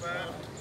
Pak.